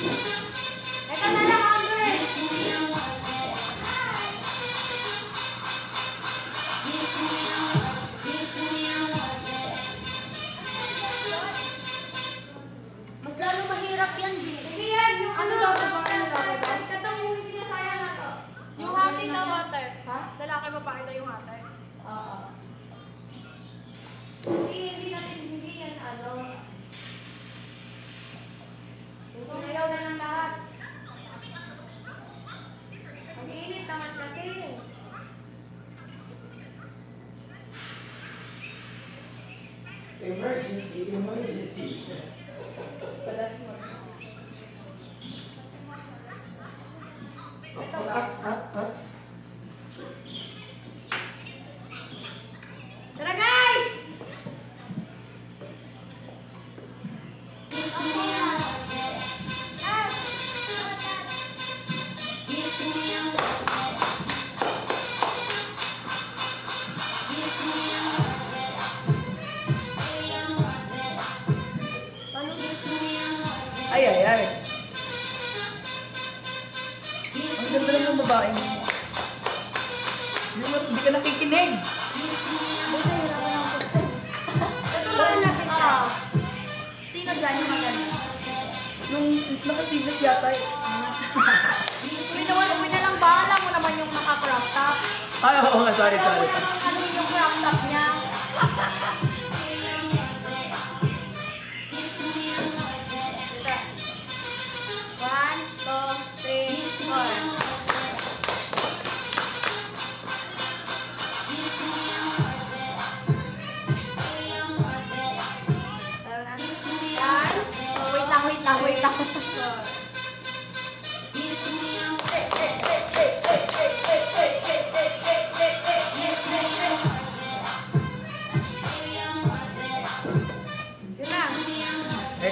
Ito Emergency, emergency. Balas mo. Ah, Ay, ay, ay. Ang ganda naman ng babae mo. Hindi ka nakikinig. Nung naka-sleeveless yata eh. Pinawan mo na lang ba? Alam mo naman yung naka-crop top. Ay, oo nga, sorry, sorry.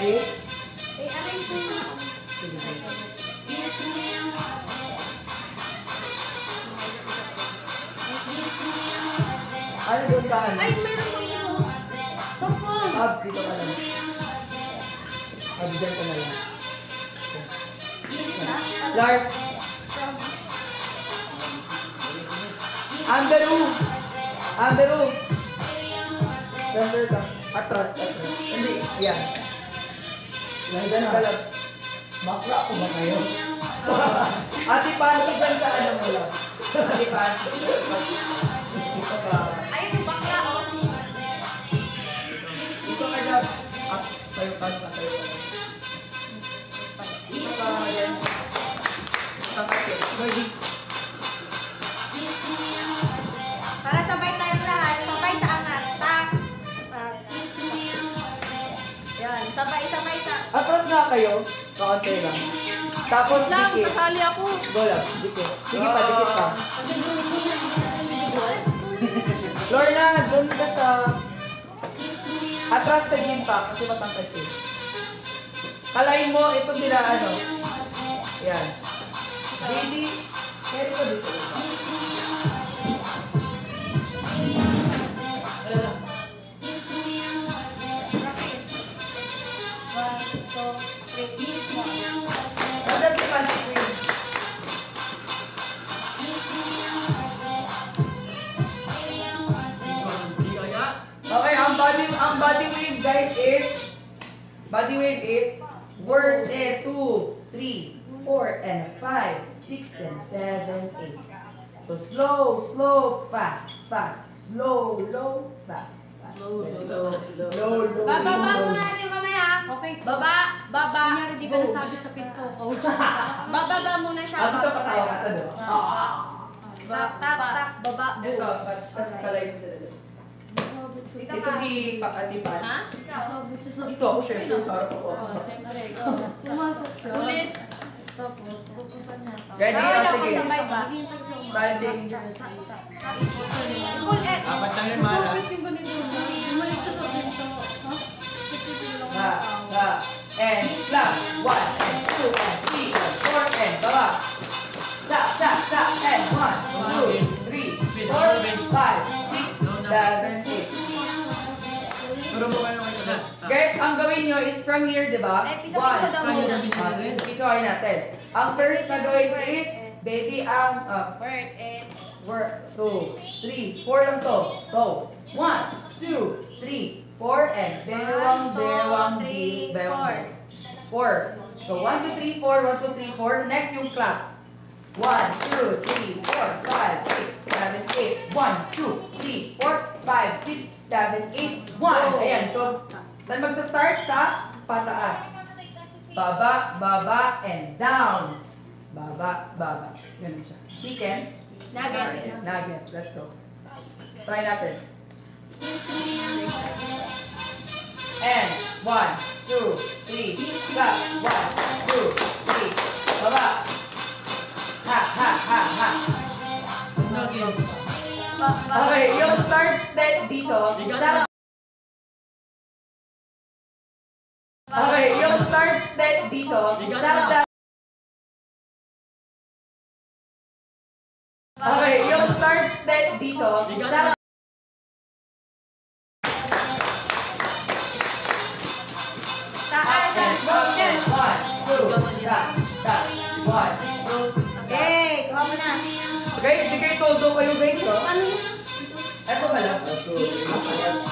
Ready? Sige, sige. Ano doon ka? ano? Ay, meron mo yun. Tungkol. Ah, dito ka lang. Ah, dyan ka na lang. Lars! Andrew! Andrew! Center ka. Atras, atras. Hindi, yan. Nandyan ka lang. Bakla ko ba kayo? Ate, ka dyan sa ano mo lang? Ate, paano? Dito ka. Ayun bakla, oh. Dito ka. Ah, tayo ka, tayo ka. Dito ka, yan. Kakapit. Ready? Para sabay tayong lahat. Sabay sa angat. Tak. Yan. Sabay, sabay sa... Atras nga kayo. Kaunti lang. Tapos, Lang, dikit. sasali ako. Go lang, dikit. Sige pa, dikit pa. Lorna, doon ka sa... Atras ka gym pa, kasi matangkad ka. Kalain mo, ito sila ano. Yan. JD, carry ko dito. Okay, ang body ang body wave guys is body wave is word eh 2, 3, 4 and 5, 6 and 7, 8. So slow, slow, fast, fast, slow, low, fast. Slow, slow, slow. Low, low, Bababa low, mo low. na yung kamay, ha? Okay. Baba, baba. Kunyari, di ka nasabit sa pinto, coach. Bababa muna siya. Dito bababa. patawa ka to. Ah. Tak, tak, tak. Baba, Ito, boom. pas pas kalay mo sila. doon. Ito ka. si Pakati Ha? Siya sa Dito ako, syempre, ako. Oh, syempre. Pumasok siya. Ulit. Tapos, pupunta niya. Ready? Bawal Ah, ako sige. sabay ba? Balancing. Full end. Apat ganito. Bumalik siya sa ang gawin nyo is from here, di ba? Eh, piso-piso One. lang muna. natin Ah, sige, pisohin natin. Ang first na gawin is, baby, ang, uh, Word it. Work, two, three, four lang to. So, one, two, three, four, and bewang, bewang, di, bewang. four. Four. So, one, two, three, four, one, two, three, four. Next yung clap. One, two, three, four, five, six, seven, eight. One, two, three, four, five, six, seven, eight. One. Ayan. So, saan magsa-start? Sa pataas. Baba, baba, and down. Baba, baba. Ganun siya. Chicken. Nuggets. Nuggets. Let's go. Try natin. And one, two, three, clap. One, two, three. Baba. Ha, ha, ha, ha. Nugget. Okay, yung start net dito. Okay, yung start net dito. Ikaw dapat- Okay, yung start net dito. Ikaw dapat- Taas. And down. One, two, tap, tap. One, two, tap. Okay, kuha mo na. Guys, bigay todo kayo guys, oh. Eto pala. Mapabidyo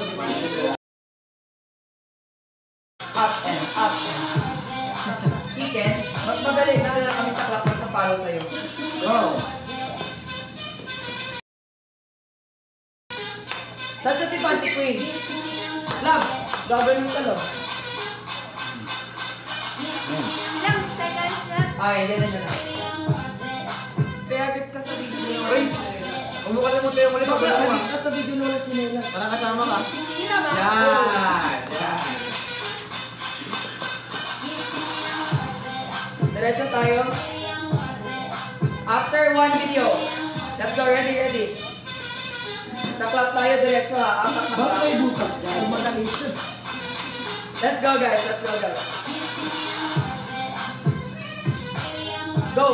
Up and up Chicken, mas magaling na lang kami sa clap sa follow sa'yo. Go. That's the Tifanti Queen. Love, gagawin mo talo. Seconds na? Ay, hindi na na. Kaya ka sa video. Uy. Huwag mo kalimutan yung. Pag naging ka sa video na ulit sinela. Para kasama ka. Yan. Yan. Diretso tayo. After one video. Let's go, ready, ready. Sa clap tayo, diretso ha. Apat na clap. dyan? Siya. Let's go guys, let's go guys. Go!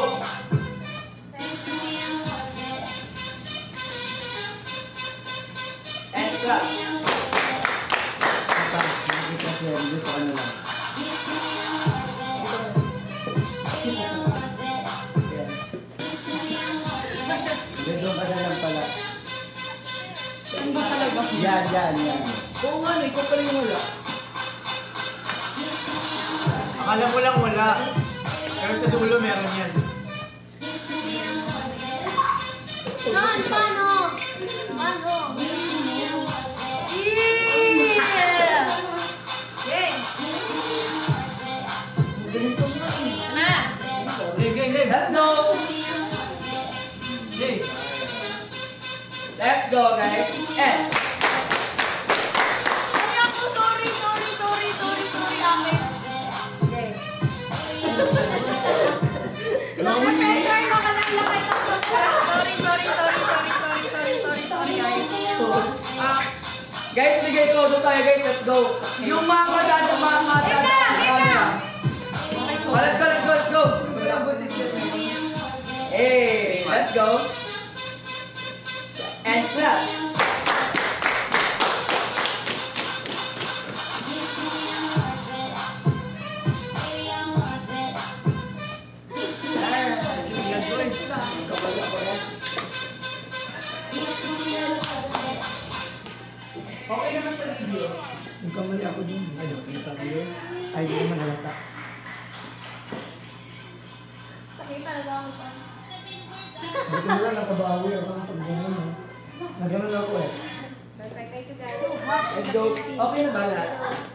And clap. Yan, yan. Oo nga, ikaw pala yung wala. Akala mo lang wala. Pero sa dulo meron yan. Sean, paano? Paano? Yeah! Game! Na! Game, game, game. Let's go! Game. Let's go guys. And guys, bigay todo tayo guys. Let's go. Yung mga madada, mga madada. Wait lang, wait lang. Oh, let's go, let's go, let's go. Hey, let's go. And clap. Pakita na lang ako pa. Buti mo lang nakabawi ako ng pag-gano'n. Nagano'n ako eh. Thank you guys. Okay na ba lahat?